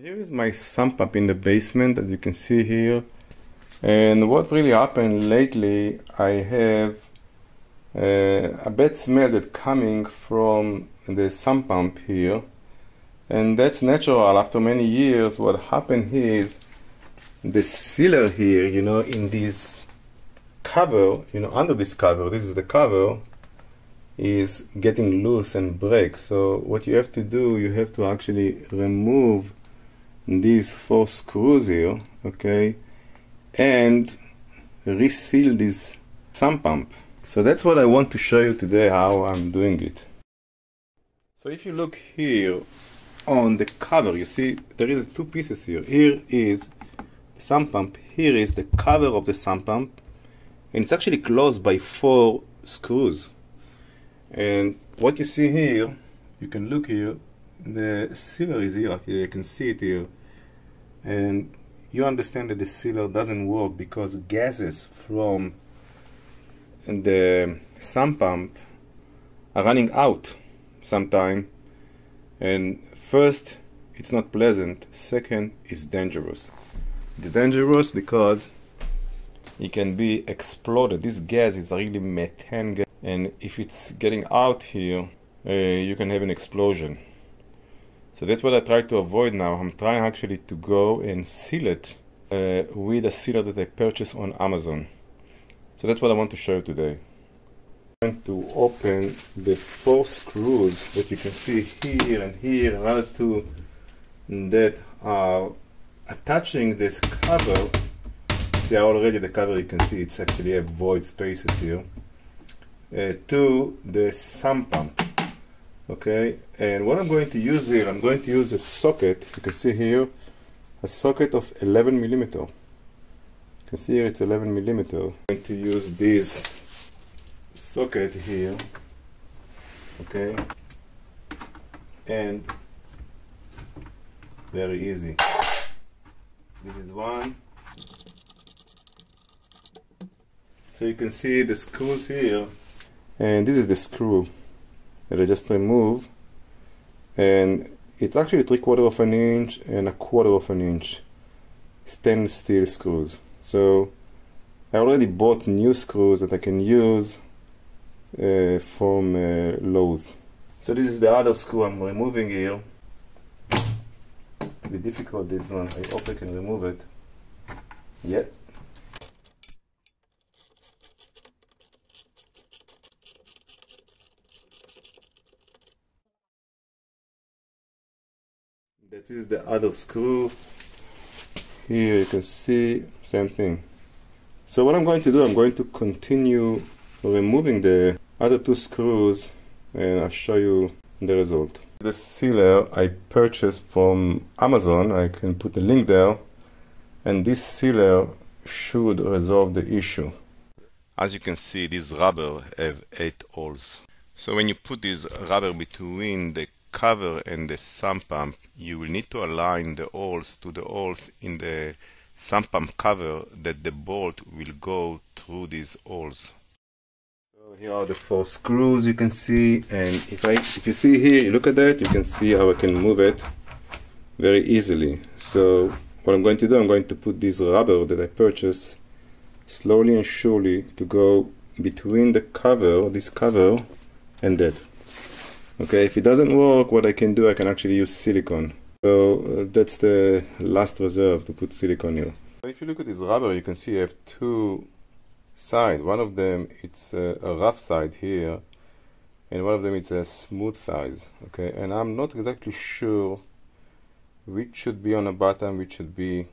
here is my sump pump in the basement as you can see here. And what really happened lately I have uh, a bad smell that coming from the sump pump here. And that's natural. After many years what happened here is the sealer here you know in this cover you know under this cover this is the cover is getting loose and break. So what you have to do you have to actually remove these four screws here okay and reseal this sump pump. So that's what I want to show you today how I'm doing it. So if you look here on the cover you see there is two pieces here. Here is the sump pump here is the cover of the sump pump and it's actually closed by four screws. And what you see here you can look here the sealer is here you can see it here and you understand that the sealer doesn't work because gases from the sump pump are running out sometime. And first it's not pleasant. Second it's dangerous. It's dangerous because it can be exploded. This gas is really methane gas. And if it's getting out here uh, you can have an explosion so that's what I try to avoid now. I'm trying actually to go and seal it uh, with a sealer that I purchased on Amazon. So that's what I want to show you today. I'm going to open the four screws that you can see here and here another two that are attaching this cover. See already the cover you can see it's actually a void spaces here. Uh, to the sump pump okay? And what I'm going to use here I'm going to use a socket. You can see here a socket of 11 millimeter. You can see here it's 11 millimeter. I'm going to use this socket here. Okay? And very easy. This is one. So you can see the screws here. And this is the screw just removed and it's actually three quarter of an inch and a quarter of an inch stainless steel screws. So I already bought new screws that I can use uh, from uh, Lowe's. So this is the other screw I'm removing here. Be difficult this one. I hope I can remove it. Yep that is the other screw. Here you can see same thing. So what I'm going to do I'm going to continue removing the other two screws and I'll show you the result. The sealer I purchased from Amazon I can put a link there and this sealer should resolve the issue. As you can see this rubber have eight holes. So when you put this rubber between the cover and the sump pump, you will need to align the holes to the holes in the sump pump cover that the bolt will go through these holes. So here are the four screws you can see and if I if you see here you look at that you can see how I can move it very easily. So what I'm going to do I'm going to put this rubber that I purchased slowly and surely to go between the cover, this cover and that okay if it doesn't work what I can do I can actually use silicone. So uh, that's the last reserve to put silicone here if you look at this rubber you can see I have two sides. One of them it's a, a rough side here and one of them it's a smooth side okay? And I'm not exactly sure which should be on the bottom which should be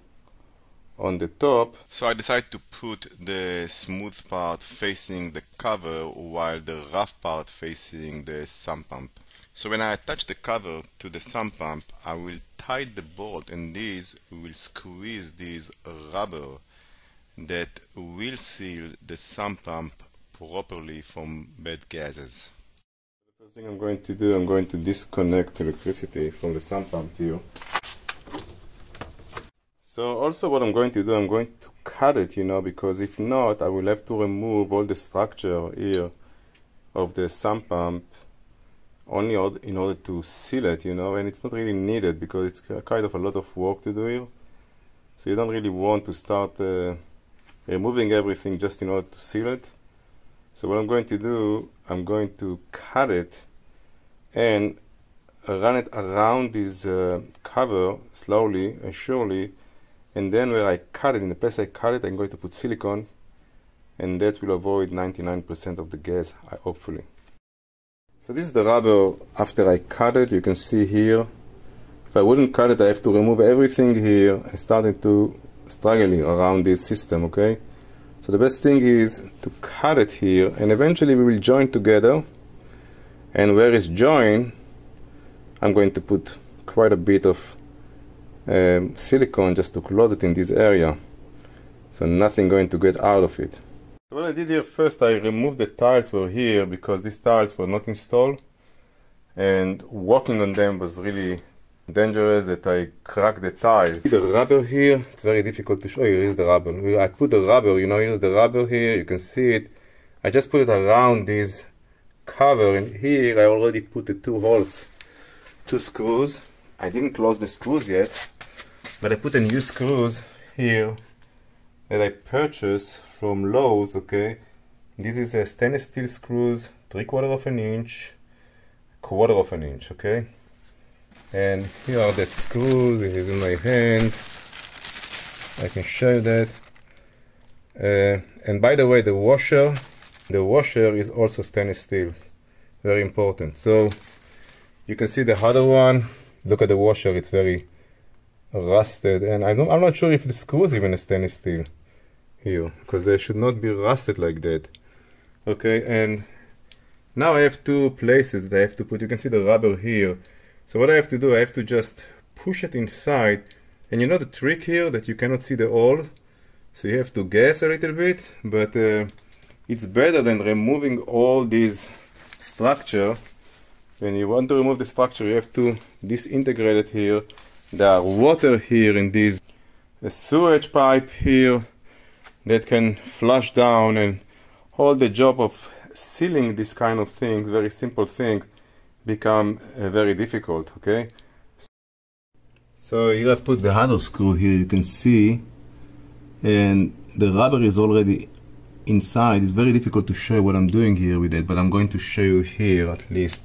on the top. So I decided to put the smooth part facing the cover while the rough part facing the sump pump. So when I attach the cover to the sump pump, I will tighten the bolt and this will squeeze this rubber that will seal the sump pump properly from bad gases. The first thing I'm going to do, I'm going to disconnect electricity from the sump pump here. So also what I'm going to do, I'm going to cut it, you know, because if not, I will have to remove all the structure here of the sump pump only in order to seal it, you know, and it's not really needed because it's kind of a lot of work to do here. So you don't really want to start uh, removing everything just in order to seal it. So what I'm going to do, I'm going to cut it and run it around this uh, cover slowly and surely and then where I cut it, in the place I cut it, I'm going to put silicone and that will avoid 99% of the gas, hopefully. So this is the rubber after I cut it, you can see here. If I wouldn't cut it, I have to remove everything here and starting to struggling around this system, okay? So the best thing is to cut it here and eventually we will join together and where it's joined, I'm going to put quite a bit of um, silicone just to close it in this area so nothing going to get out of it. So what I did here first I removed the tiles were here because these tiles were not installed and walking on them was really dangerous that I cracked the tiles. The rubber here, it's very difficult to show. You, Here is the rubber. I put the rubber, you know, here's the rubber here, you can see it. I just put it around this cover and here I already put the two holes, two screws. I didn't close the screws yet, but I put a new screws here that I purchased from Lowe's, okay? This is a stainless steel screws, three quarter of an inch, quarter of an inch, okay? And here are the screws, it is in my hand. I can show that. Uh, and by the way, the washer, the washer is also stainless steel. Very important. So you can see the other one. Look at the washer, it's very rusted and I don't, I'm not sure if the screws even a stainless steel here because they should not be rusted like that. Okay and now I have two places that I have to put you can see the rubber here so what I have to do I have to just push it inside and you know the trick here that you cannot see the hole? So you have to guess a little bit but uh, it's better than removing all these structure when you want to remove the structure you have to disintegrate it here. There are water here in this a sewage pipe here that can flush down and all the job of sealing this kind of things very simple thing become uh, very difficult okay? So here I've put the handle screw here you can see and the rubber is already inside. It's very difficult to show what I'm doing here with it but I'm going to show you here at least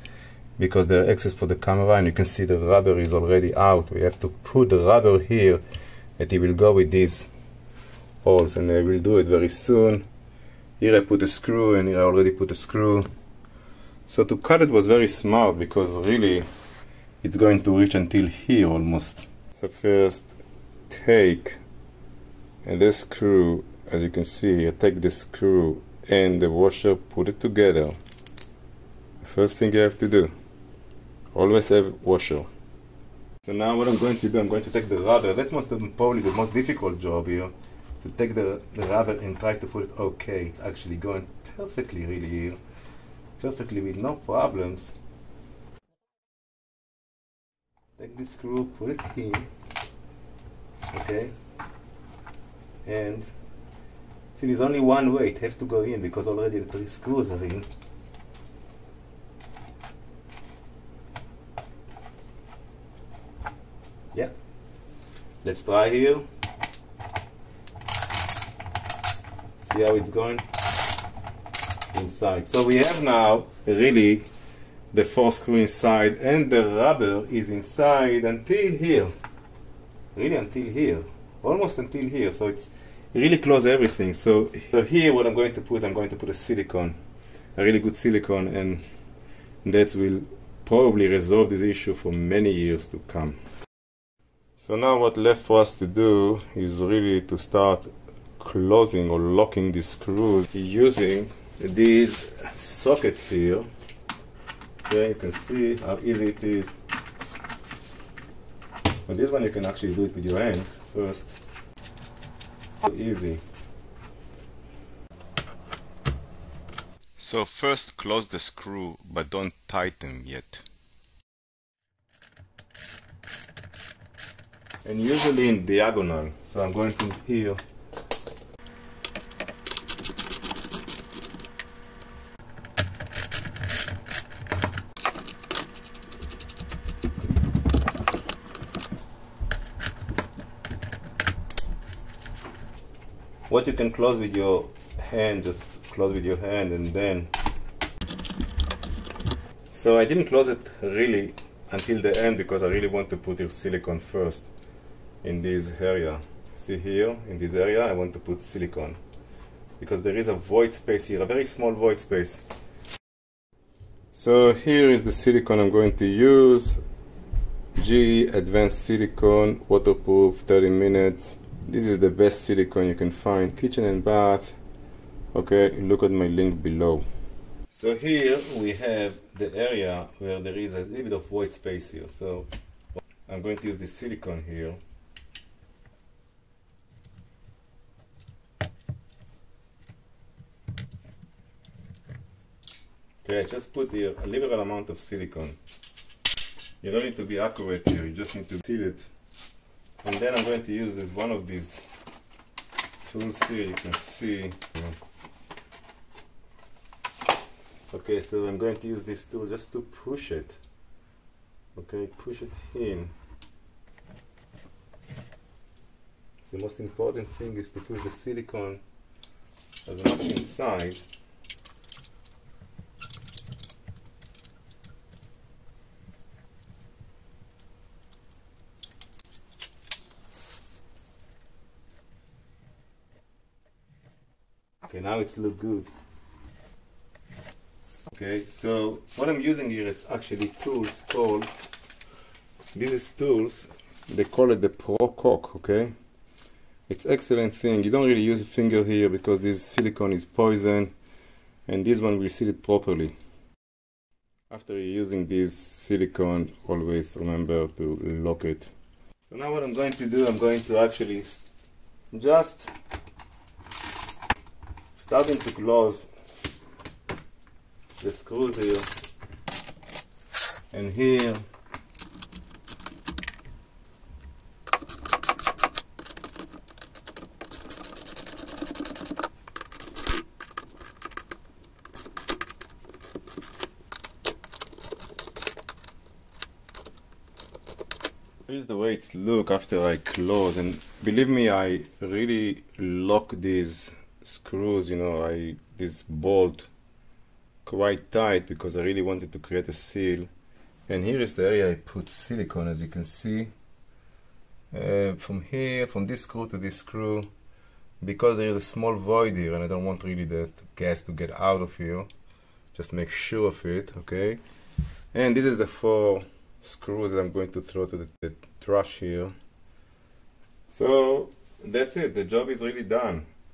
because there are access for the camera and you can see the rubber is already out. We have to put the rubber here that it will go with these holes and I will do it very soon. Here I put a screw and here I already put a screw. So to cut it was very smart because really it's going to reach until here almost. So first take and this screw as you can see I take the screw and the washer put it together. First thing you have to do always have washer. So now what I'm going to do I'm going to take the rubber. That's most probably the most difficult job here to take the, the rubber and try to put it okay. It's actually going perfectly really here. Perfectly with no problems. Take this screw put it in okay. And see there's only one way. It has to go in because already the three screws are in let's try here. See how it's going? Inside. So we have now really the four screw inside and the rubber is inside until here. Really until here. Almost until here. So it's really close everything. So, so here what I'm going to put I'm going to put a silicone a really good silicone and that will probably resolve this issue for many years to come so now what left for us to do is really to start closing or locking the screws using these socket here. Okay, you can see how easy it is. But this one you can actually do it with your hand first. So easy. So first close the screw but don't tighten yet. and usually in diagonal. So I'm going from here. What you can close with your hand, just close with your hand and then so I didn't close it really until the end because I really want to put your silicone first in this area. See here in this area I want to put silicone because there is a void space here a very small void space. So here is the silicone I'm going to use. G Advanced Silicone waterproof 30 minutes. This is the best silicone you can find. Kitchen and bath. Okay look at my link below. So here we have the area where there is a little bit of white space here. So I'm going to use this silicone here okay just put a liberal amount of silicone you don't need to be accurate here you just need to seal it. And then I'm going to use this one of these tools here you can see. Okay so I'm going to use this tool just to push it. Okay push it in. The most important thing is to push the silicone as much inside Okay, now it's look good. Okay, so what I'm using here is actually tools called, this is tools, they call it the Pro Caulk, okay? It's excellent thing. You don't really use a finger here because this silicone is poison and this one will seal it properly. After you're using this silicone, always remember to lock it. So now what I'm going to do, I'm going to actually just starting to close the screws here. And here Here's the way it's look after I close. And believe me I really lock these screws you know I this bolt quite tight because I really wanted to create a seal. And here is the area I put silicone as you can see. Uh, from here from this screw to this screw because there is a small void here and I don't want really that gas to get out of here just make sure of it okay? And this is the four screws that I'm going to throw to the, the trash here. So that's it. The job is really done